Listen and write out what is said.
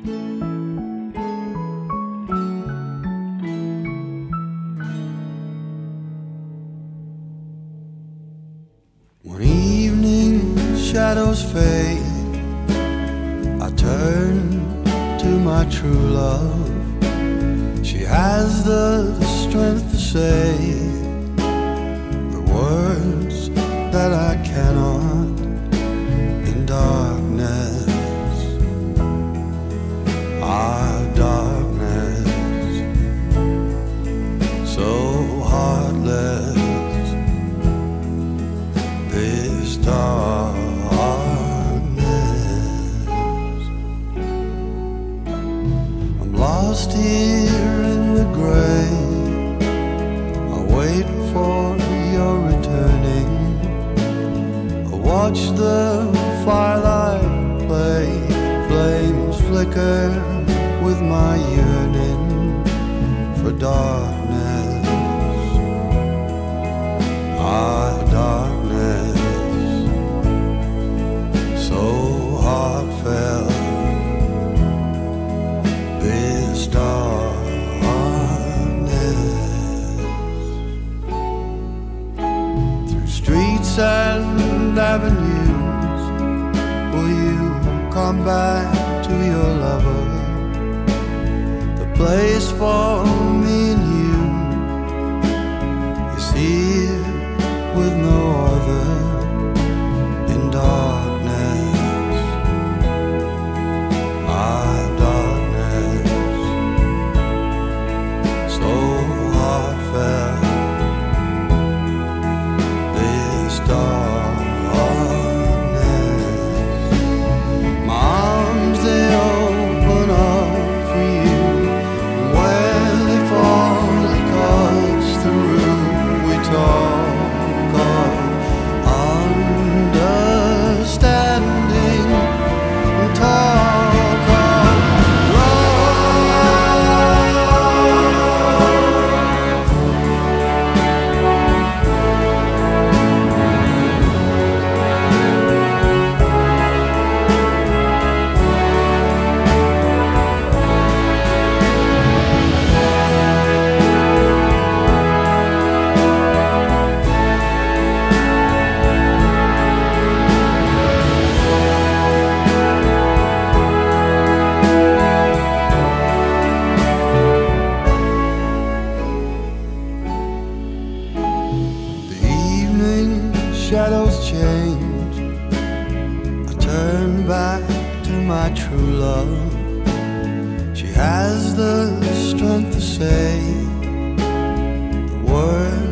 One evening, shadows fade. I turn to my true love. She has the strength to say the words that I darkness. I'm lost here in the gray. I wait for your returning. I watch the firelight play, flames flicker with my yearning come back to your lover? The place for me and you is here with no other in darkness. Ah, darkness, so heartfelt. shadows change, I turn back to my true love. She has the strength to say the words.